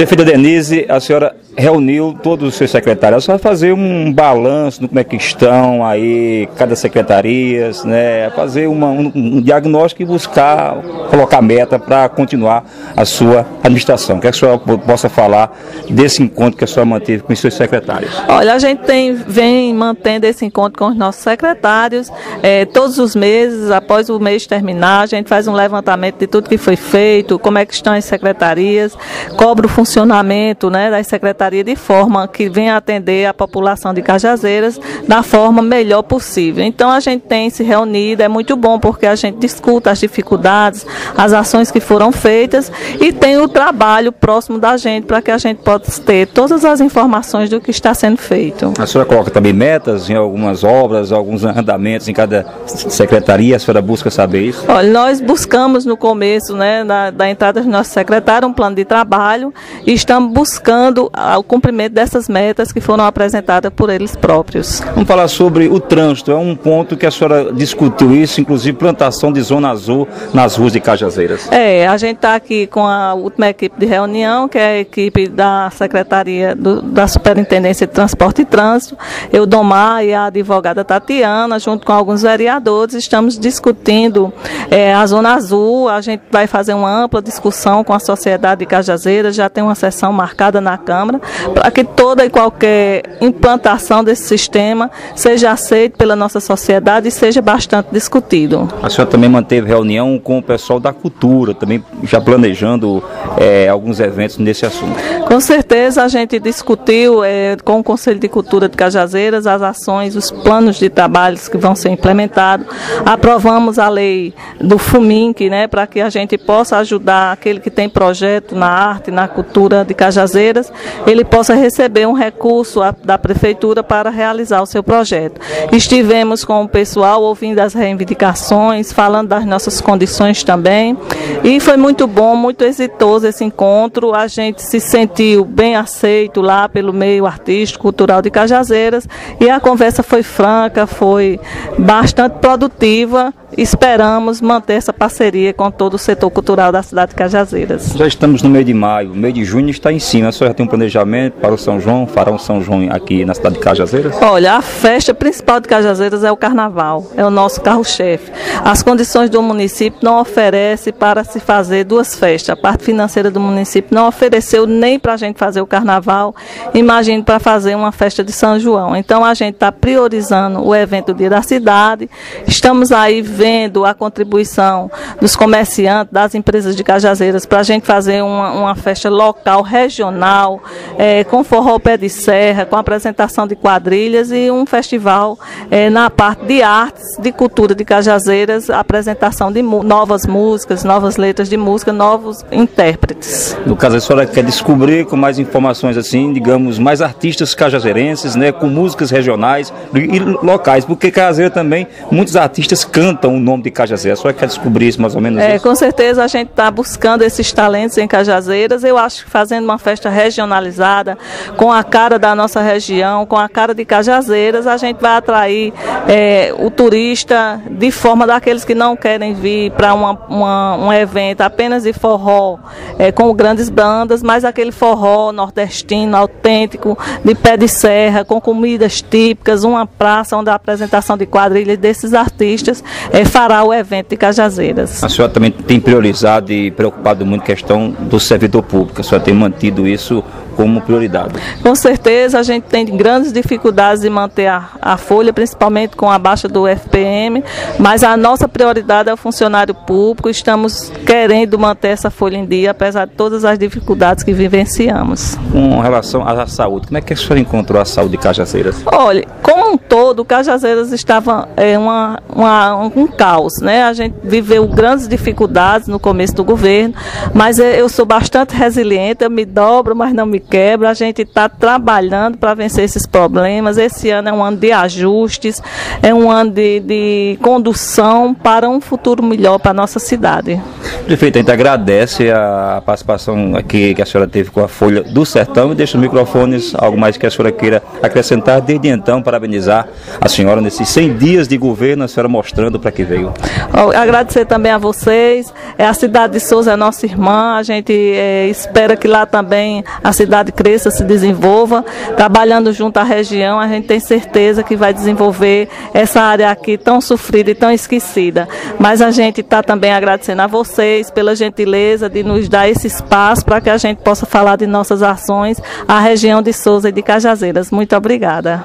Prefeita Denise, a senhora reuniu todos os seus secretários. A fazer um balanço de como é que estão aí cada secretaria, né? Fazer uma, um, um, diagnóstico e buscar colocar meta para continuar a sua administração. Quer que a senhora possa falar desse encontro que a senhora manteve com os seus secretários? Olha, a gente tem, vem mantendo esse encontro com os nossos secretários. É, todos os meses, após o mês terminar, a gente faz um levantamento de tudo que foi feito, como é que estão as secretarias, cobra o funcionamento né, das secretarias de forma que venha atender a população de Cajazeiras da forma melhor possível. Então a gente tem se reunido, é muito bom porque a gente discuta as dificuldades, as ações que foram feitas e tem o trabalho próximo da gente para que a gente possa ter todas as informações do que está sendo feito. A senhora coloca também metas em algumas obras, alguns andamentos em cada secretaria, a senhora busca saber isso? Olha, nós buscamos no começo né, da, da entrada do nosso secretário um plano de trabalho e estamos buscando o cumprimento dessas metas que foram apresentadas por eles próprios. Vamos falar sobre o trânsito, é um ponto que a senhora discutiu isso, inclusive plantação de zona azul nas ruas de Cajazeiras. É, a gente está aqui com a última equipe de reunião, que é a equipe da Secretaria do, da Superintendência de Transporte e Trânsito, eu, Domar e a advogada Tatiana, junto com alguns vereadores, estamos discutindo é, a Zona Azul, a gente vai fazer uma ampla discussão com a sociedade de Cajazeiras, já tem uma sessão marcada na Câmara, para que toda e qualquer implantação desse sistema seja aceita pela nossa sociedade e seja bastante discutido. A senhora também manteve reunião com o pessoal da cultura, também já planejando é, alguns eventos nesse assunto. Com certeza a gente discutiu é, com o Conselho de Cultura de Cajazeiras as ações, os planos de trabalhos que vão ser implementados. Aprovamos a lei do FUMINC, né, para que a gente possa ajudar aquele que tem projeto na arte, na cultura de Cajazeiras, ele possa receber um recurso da prefeitura para realizar o seu projeto. Estivemos com o pessoal ouvindo as reivindicações, falando das nossas condições também, e foi muito bom, muito exitoso esse encontro. A gente se sentiu bem aceito lá pelo meio artístico, cultural de Cajazeiras, e a conversa foi franca, foi bastante produtiva esperamos manter essa parceria com todo o setor cultural da cidade de Cajazeiras. Já estamos no meio de maio, o mês de junho está em cima. A senhora tem um planejamento para o São João, fará um São João aqui na cidade de Cajazeiras? Olha, a festa principal de Cajazeiras é o carnaval, é o nosso carro-chefe. As condições do município não oferecem para se fazer duas festas. A parte financeira do município não ofereceu nem para a gente fazer o carnaval, imagine para fazer uma festa de São João. Então a gente está priorizando o evento do Dia da Cidade, estamos aí vendo a contribuição dos comerciantes, das empresas de Cajazeiras, para a gente fazer uma, uma, festa local, regional, é, com forró pé de serra, com apresentação de quadrilhas e um festival é, na parte de artes, de cultura de Cajazeiras, apresentação de novas músicas, novas letras de música, novos intérpretes. No caso, a senhora quer descobrir com mais informações assim, digamos, mais artistas cajazeirenses, né, com músicas regionais e locais, porque Cajazeira também, muitos artistas cantam o nome de Cajazeiras? A senhora quer descobrir isso mais ou menos? É, isso? com certeza a gente está buscando esses talentos em Cajazeiras. Eu acho que fazendo uma festa regionalizada, com a cara da nossa região, com a cara de Cajazeiras, a gente vai atrair é, o turista de forma daqueles que não querem vir para um evento apenas de forró, é, com grandes bandas, mas aquele forró nordestino, autêntico, de pé de serra, com comidas típicas, uma praça onde a apresentação de quadrilhas desses artistas é, fará o evento de Cajazeiras. A senhora também tem priorizado e preocupado muito a questão do servidor público, a senhora tem mantido isso como prioridade. Com certeza, a gente tem grandes dificuldades de manter a, a, folha, principalmente com a baixa do FPM, mas a nossa prioridade é o funcionário público. Estamos querendo manter essa folha em dia, apesar de todas as dificuldades que vivenciamos. Com relação à saúde, como é que a senhora encontrou a saúde de Cajazeiras? Olha, como um todo, Cajazeiras estava é, uma, uma, um caos, né? A gente viveu grandes dificuldades no começo do governo, mas eu sou bastante resiliente, eu me dobro, mas não me quebra. A gente está trabalhando para vencer esses problemas. Esse ano é um ano de ajustes, é um ano de, de condução para um futuro melhor para a nossa cidade. Prefeito, a gente agradece a participação aqui que a senhora teve com a Folha do Sertão e deixa os microfones, algo mais que a senhora queira acrescentar. Desde então, parabenizar a senhora nesses 100 dias de governo, a senhora mostrando para que veio. Agradecer também a vocês. É, a cidade de Souza é nossa irmã, a gente é, espera que lá também a cidade cresça, se desenvolva. Trabalhando junto à região, a gente tem certeza que vai desenvolver essa área aqui tão sofrida e tão esquecida. Mas a gente está também agradecendo a vocês pela gentileza de nos dar esse espaço para que a gente possa falar de nossas ações à região de Souza e de Cajazeiras. Muito obrigada.